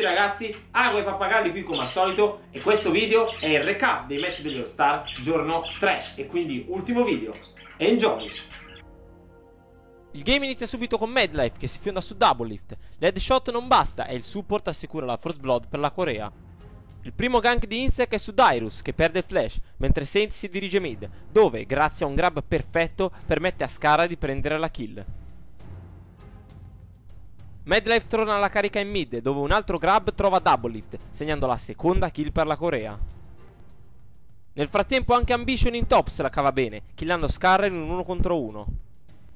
tutti ragazzi, Ago e Pappagalli qui come al solito e questo video è il recap dei match degli All Star giorno 3 e quindi ultimo video. Enjoy! Il game inizia subito con Madlife che si fionda su Double Lift. L'headshot non basta e il support assicura la First Blood per la Corea. Il primo gank di Insec è su Dyrus che perde il flash, mentre Saint si dirige mid, dove, grazie a un grab perfetto, permette a Scara di prendere la kill. Madlife torna alla carica in mid, dove un altro grab trova Double Lift, segnando la seconda kill per la Corea. Nel frattempo anche Ambition in top se la cava bene, killando Scar in un 1 contro 1.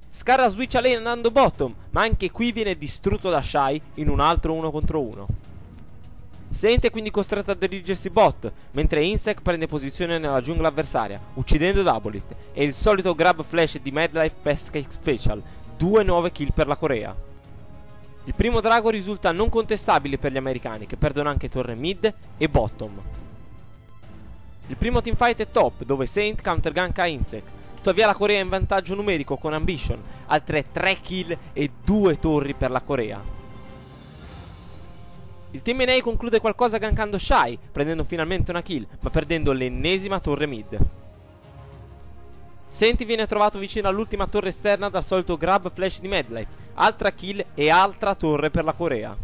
Scarra switcha lane andando bottom, ma anche qui viene distrutto da Shy in un altro 1 contro 1. Saint è quindi costretto a dirigersi bot, mentre Insec prende posizione nella giungla avversaria, uccidendo Doublelift, e il solito grab flash di Madlife pesca special, due nuove kill per la Corea. Il primo drago risulta non contestabile per gli americani, che perdono anche torre mid e bottom. Il primo teamfight è top, dove Saint counterganka Insec, Tuttavia la Corea è in vantaggio numerico con Ambition, altre 3 kill e 2 torri per la Corea. Il team NA conclude qualcosa gankando Shy, prendendo finalmente una kill, ma perdendo l'ennesima torre mid. Senti viene trovato vicino all'ultima torre esterna dal solito grab flash di Madlife, altra kill e altra torre per la Corea.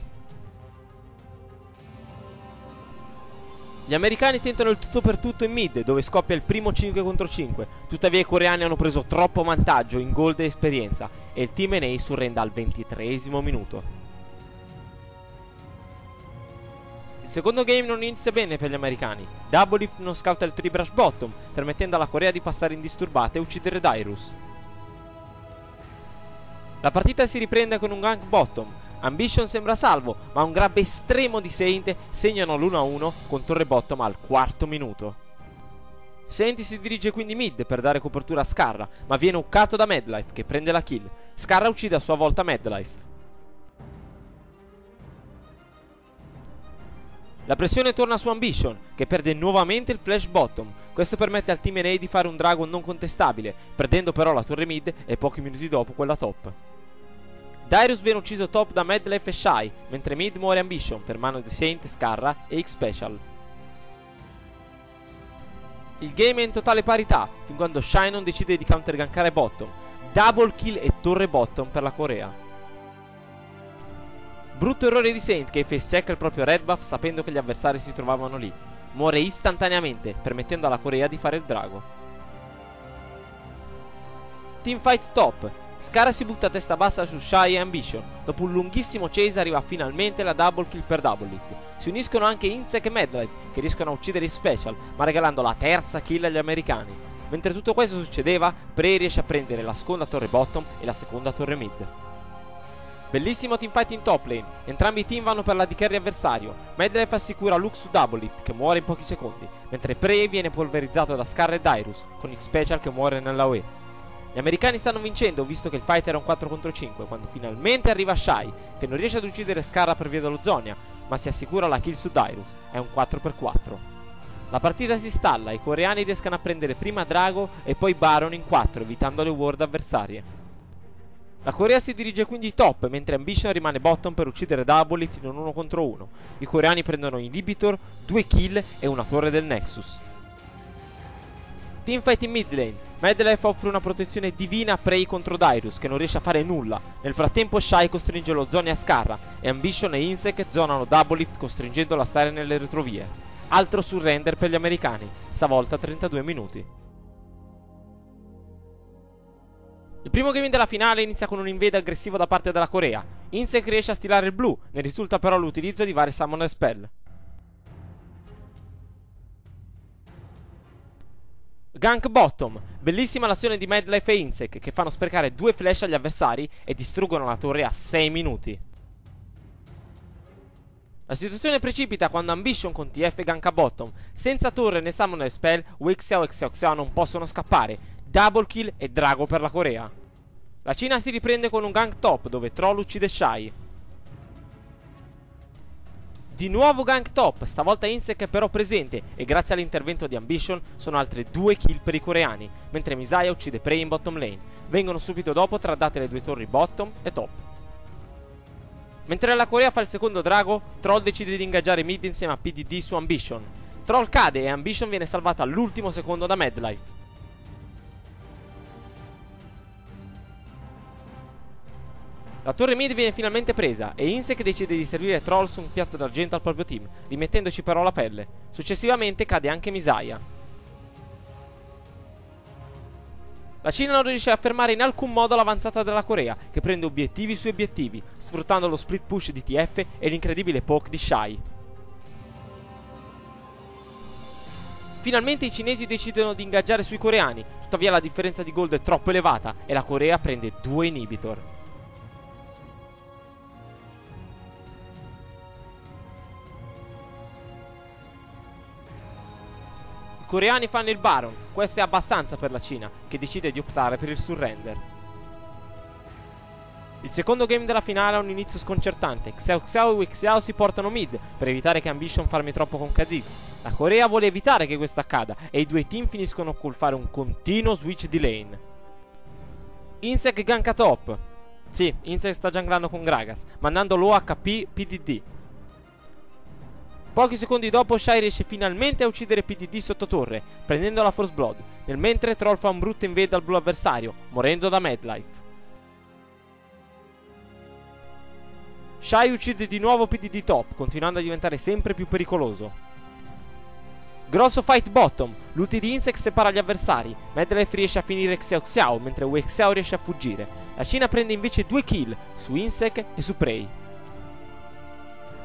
Gli americani tentano il tutto per tutto in mid, dove scoppia il primo 5 contro 5. Tuttavia i coreani hanno preso troppo vantaggio in gold e esperienza e il team NA surrenda al 23 minuto. Il secondo game non inizia bene per gli americani. Double Lift non scouta il 3 brush bottom, permettendo alla Corea di passare indisturbata e uccidere Dyrus. La partita si riprende con un gank bottom, Ambition sembra salvo, ma un grab estremo di Saint segnano l'1-1 con torre bottom al quarto minuto. Saint si dirige quindi mid per dare copertura a Scarra, ma viene uccato da Madlife che prende la kill. Scarra uccide a sua volta Madlife. La pressione torna su Ambition, che perde nuovamente il flash bottom. Questo permette al team NA di fare un dragon non contestabile, perdendo però la torre mid e pochi minuti dopo quella top. Darius viene ucciso top da Madlife e Shy, mentre Mid muore Ambition per mano di Saint, Scarra e X-Special. Il game è in totale parità, fin quando Shy non decide di countergankare bottom. Double kill e torre bottom per la Corea. Brutto errore di Saint che face check il proprio red buff sapendo che gli avversari si trovavano lì. Muore istantaneamente, permettendo alla Corea di fare il drago. Teamfight top, Scara si butta a testa bassa su Shy e Ambition. Dopo un lunghissimo chase arriva finalmente la double kill per double lift. Si uniscono anche Insec e Madlife, che riescono a uccidere i special, ma regalando la terza kill agli americani. Mentre tutto questo succedeva, Prey riesce a prendere la seconda torre bottom e la seconda torre mid. Bellissimo teamfight in top lane, entrambi i team vanno per la di carry avversario. Madlife assicura Luke su double lift che muore in pochi secondi, mentre Prey viene polverizzato da Scar e Dyrus, con X Special che muore nella UE. Gli americani stanno vincendo visto che il fight era un 4 contro 5 quando finalmente arriva Shai che non riesce ad uccidere Scarra per via dello Zonia ma si assicura la kill su Dyrus, è un 4x4. La partita si stalla, i coreani riescono a prendere prima Drago e poi Baron in 4 evitando le ward avversarie. La Corea si dirige quindi top, mentre Ambition rimane bottom per uccidere Double fino a 1 contro 1. I coreani prendono Inhibitor, 2 kill e una torre del Nexus. Teamfight in mid lane. Madlife offre una protezione divina a Prey contro Dyrus che non riesce a fare nulla. Nel frattempo Shy costringe lo Zoni a Scarra e Ambition e Insec zonano Double Lift costringendolo a stare nelle retrovie. Altro surrender per gli americani, stavolta 32 minuti. Il primo game della finale inizia con un invade aggressivo da parte della Corea. Insec riesce a stilare il blu, ne risulta però l'utilizzo di vari summon spell. Gank Bottom, bellissima l'azione di Madlife e Insec che fanno sprecare due flash agli avversari e distruggono la torre a 6 minuti. La situazione precipita quando Ambition con TF ganka bottom. Senza torre né summon spell, Wixia e Xeoxia non possono scappare. Double kill e drago per la Corea. La Cina si riprende con un gank top dove Troll uccide Shai. Di nuovo gank top, stavolta Insec è però presente e grazie all'intervento di Ambition sono altre due kill per i coreani, mentre Misaya uccide Prey in bottom lane. Vengono subito dopo tradate le due torri bottom e top. Mentre la Corea fa il secondo drago, Troll decide di ingaggiare mid insieme a PDD su Ambition. Troll cade e Ambition viene salvata all'ultimo secondo da Madlife. La torre mid viene finalmente presa e Insec decide di servire Troll su un piatto d'argento al proprio team, rimettendoci però la pelle. Successivamente cade anche Misaya. La Cina non riesce a fermare in alcun modo l'avanzata della Corea, che prende obiettivi su obiettivi, sfruttando lo split push di TF e l'incredibile poke di Shai. Finalmente i cinesi decidono di ingaggiare sui coreani, tuttavia la differenza di gold è troppo elevata e la Corea prende due inhibitor. Coreani fanno il Baron, questo è abbastanza per la Cina, che decide di optare per il surrender. Il secondo game della finale ha un inizio sconcertante, Xiao Xiao e Wixiao si portano mid per evitare che Ambition farmi troppo con Kha'Zix. La Corea vuole evitare che questo accada e i due team finiscono col fare un continuo switch di lane. Insec ganka top. Sì, Insec sta junglando con Gragas, mandando l'OHP PDD, Pochi secondi dopo Shai riesce finalmente a uccidere PDD sotto torre, prendendo la Force Blood, nel mentre Troll fa un brutto invade al blu avversario, morendo da Madlife. Shai uccide di nuovo PDD top, continuando a diventare sempre più pericoloso. Grosso fight bottom, l'ulti di Insect separa gli avversari, Madlife riesce a finire Xiao Xiao, mentre Wei Xiao riesce a fuggire. La Cina prende invece due kill, su Insect e su Prey.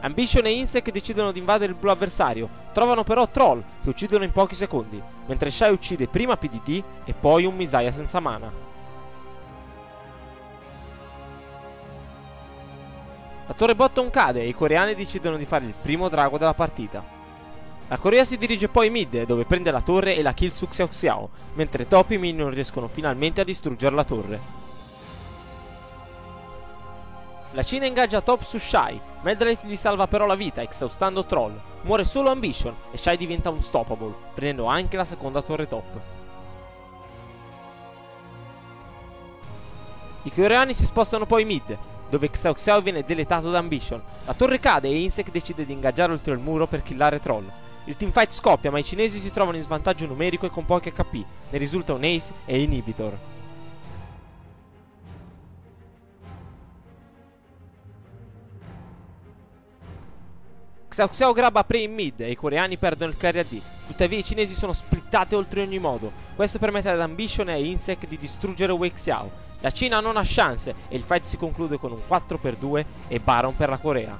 Ambition e Insec decidono di invadere il blu avversario, trovano però Troll, che uccidono in pochi secondi, mentre Shai uccide prima PDT e poi un Misaya senza mana. La torre bottom cade e i coreani decidono di fare il primo drago della partita. La Corea si dirige poi mid, dove prende la torre e la kill su Xiao Xiao, mentre Top e Minion riescono finalmente a distruggere la torre. La Cina ingaggia Top su Shai, Meldrive gli salva però la vita esaustando Troll, muore solo Ambition e Shai diventa unstoppable, prendendo anche la seconda torre top. I coreani si spostano poi mid, dove Xiao Xiao viene deletato da Ambition. La torre cade e Insect decide di ingaggiare oltre il muro per killare Troll. Il teamfight scoppia ma i cinesi si trovano in svantaggio numerico e con pochi HP, ne risulta un ace e inhibitor. Xiao Xiao grabba pre in mid e i coreani perdono il carry AD. Tuttavia i cinesi sono splittate oltre ogni modo. Questo permette ad Ambition e Insec di distruggere Wei Xiao. La Cina non ha chance e il fight si conclude con un 4x2 e Baron per la Corea.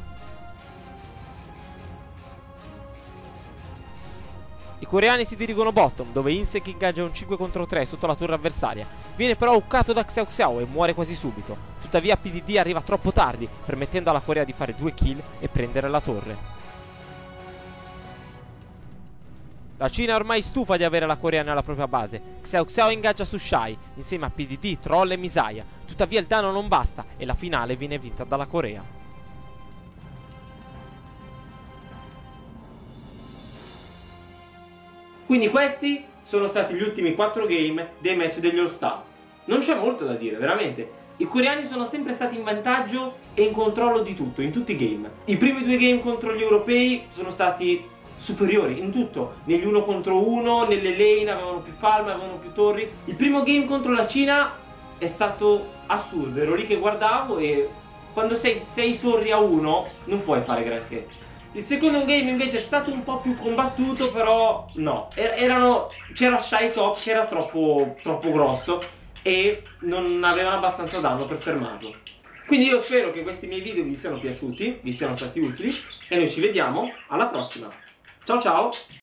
I coreani si dirigono bottom, dove Insec ingaggia un 5 contro 3 sotto la torre avversaria. Viene però uccato da Xiao Xiao e muore quasi subito. Tuttavia PDD arriva troppo tardi, permettendo alla Corea di fare due kill e prendere la torre. La Cina è ormai stufa di avere la Corea nella propria base. Xiao Xiao ingaggia su Shai, insieme a PDD, Troll e Misaya. Tuttavia il danno non basta e la finale viene vinta dalla Corea. Quindi questi sono stati gli ultimi 4 game dei match degli All Star. Non c'è molto da dire, veramente. I coreani sono sempre stati in vantaggio e in controllo di tutto, in tutti i game. I primi due game contro gli europei sono stati superiori in tutto, negli uno contro uno, nelle lane avevano più farm, avevano più torri. Il primo game contro la Cina è stato assurdo, ero lì che guardavo e quando sei 6 torri a uno non puoi fare granché. Il secondo game invece è stato un po' più combattuto, però no, er-, erano, c'era Shy Top che era troppo, troppo grosso e non avevano abbastanza danno per fermarlo. Quindi io spero che questi miei video vi siano piaciuti, vi siano stati utili e noi ci vediamo alla prossima. Ciao ciao!